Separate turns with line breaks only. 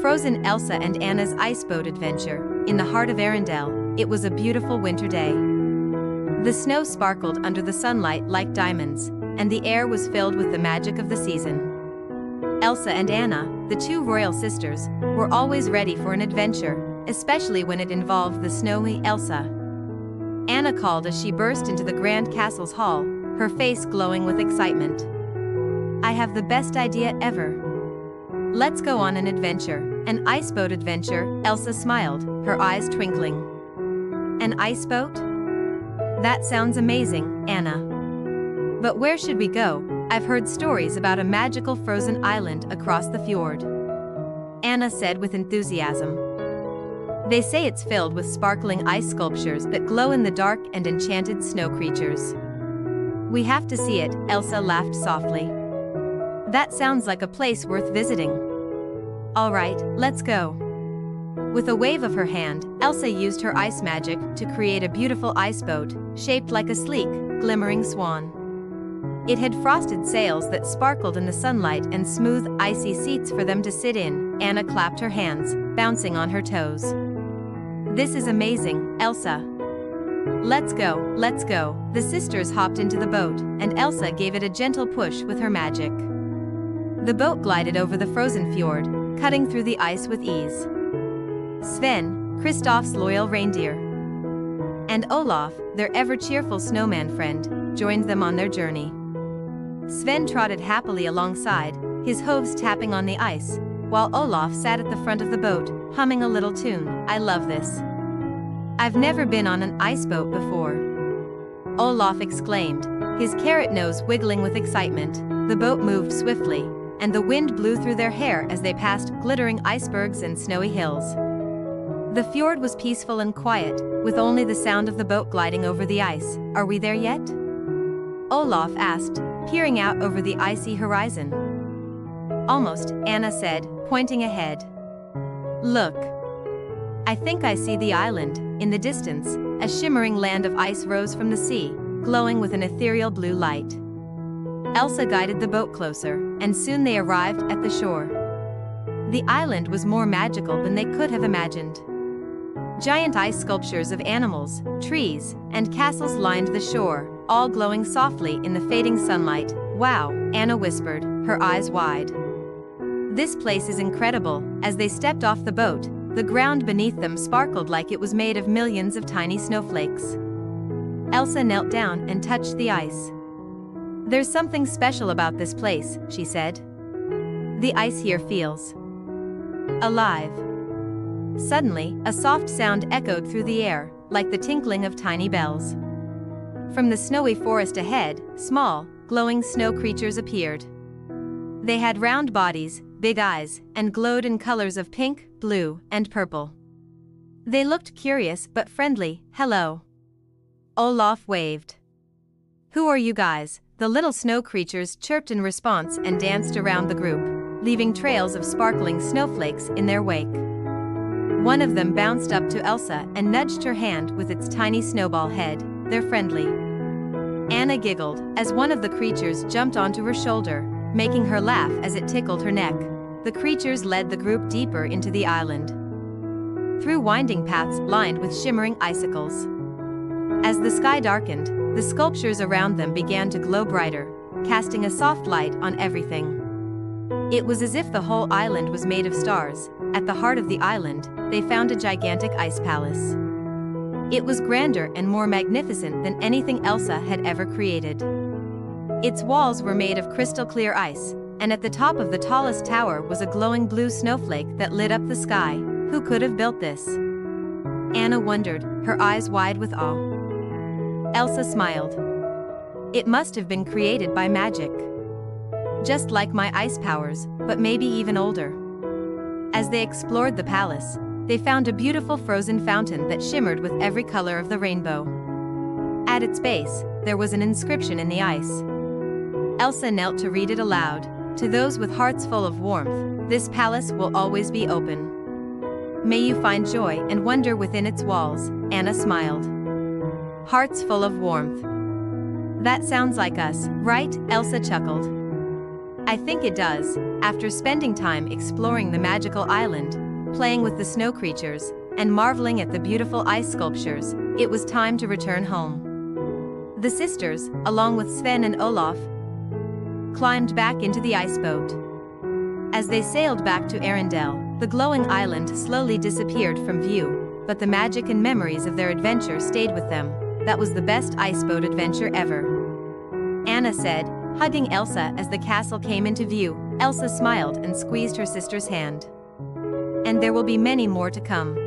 Frozen Elsa and Anna's ice boat Adventure, in the heart of Arendelle, it was a beautiful winter day. The snow sparkled under the sunlight like diamonds, and the air was filled with the magic of the season. Elsa and Anna, the two royal sisters, were always ready for an adventure, especially when it involved the snowy Elsa. Anna called as she burst into the grand castle's hall, her face glowing with excitement. I have the best idea ever. Let's go on an adventure, an iceboat adventure, Elsa smiled, her eyes twinkling. An iceboat? That sounds amazing, Anna. But where should we go? I've heard stories about a magical frozen island across the fjord. Anna said with enthusiasm. They say it's filled with sparkling ice sculptures that glow in the dark and enchanted snow creatures. We have to see it, Elsa laughed softly. That sounds like a place worth visiting. Alright, let's go. With a wave of her hand, Elsa used her ice magic to create a beautiful ice boat, shaped like a sleek, glimmering swan. It had frosted sails that sparkled in the sunlight and smooth, icy seats for them to sit in. Anna clapped her hands, bouncing on her toes. This is amazing, Elsa. Let's go, let's go. The sisters hopped into the boat, and Elsa gave it a gentle push with her magic. The boat glided over the frozen fjord, cutting through the ice with ease. Sven, Kristoff's loyal reindeer, and Olaf, their ever-cheerful snowman friend, joined them on their journey. Sven trotted happily alongside, his hooves tapping on the ice, while Olaf sat at the front of the boat, humming a little tune. I love this. I've never been on an ice boat before. Olaf exclaimed, his carrot nose wiggling with excitement. The boat moved swiftly, and the wind blew through their hair as they passed glittering icebergs and snowy hills. The fjord was peaceful and quiet, with only the sound of the boat gliding over the ice. Are we there yet? Olaf asked, peering out over the icy horizon. Almost, Anna said, pointing ahead. Look. I think I see the island, in the distance, a shimmering land of ice rose from the sea, glowing with an ethereal blue light. Elsa guided the boat closer, and soon they arrived at the shore. The island was more magical than they could have imagined. Giant ice sculptures of animals, trees, and castles lined the shore, all glowing softly in the fading sunlight. Wow, Anna whispered, her eyes wide. This place is incredible. As they stepped off the boat, the ground beneath them sparkled like it was made of millions of tiny snowflakes. Elsa knelt down and touched the ice. There's something special about this place, she said. The ice here feels alive. Suddenly, a soft sound echoed through the air, like the tinkling of tiny bells. From the snowy forest ahead, small, glowing snow creatures appeared. They had round bodies, big eyes, and glowed in colors of pink, blue, and purple. They looked curious but friendly. Hello. Olaf waved. Who are you guys? The little snow creatures chirped in response and danced around the group, leaving trails of sparkling snowflakes in their wake. One of them bounced up to Elsa and nudged her hand with its tiny snowball head. They're friendly. Anna giggled as one of the creatures jumped onto her shoulder, making her laugh as it tickled her neck. The creatures led the group deeper into the island. Through winding paths lined with shimmering icicles. As the sky darkened, the sculptures around them began to glow brighter, casting a soft light on everything. It was as if the whole island was made of stars. At the heart of the island, they found a gigantic ice palace. It was grander and more magnificent than anything Elsa had ever created. Its walls were made of crystal clear ice, and at the top of the tallest tower was a glowing blue snowflake that lit up the sky. Who could have built this? Anna wondered, her eyes wide with awe. Elsa smiled. It must have been created by magic. Just like my ice powers, but maybe even older. As they explored the palace, they found a beautiful frozen fountain that shimmered with every color of the rainbow. At its base, there was an inscription in the ice. Elsa knelt to read it aloud. To those with hearts full of warmth, this palace will always be open. May you find joy and wonder within its walls, Anna smiled hearts full of warmth. That sounds like us, right? Elsa chuckled. I think it does. After spending time exploring the magical island, playing with the snow creatures, and marveling at the beautiful ice sculptures, it was time to return home. The sisters, along with Sven and Olaf, climbed back into the ice boat. As they sailed back to Arendelle, the glowing island slowly disappeared from view, but the magic and memories of their adventure stayed with them. That was the best iceboat adventure ever. Anna said, hugging Elsa as the castle came into view. Elsa smiled and squeezed her sister's hand. And there will be many more to come.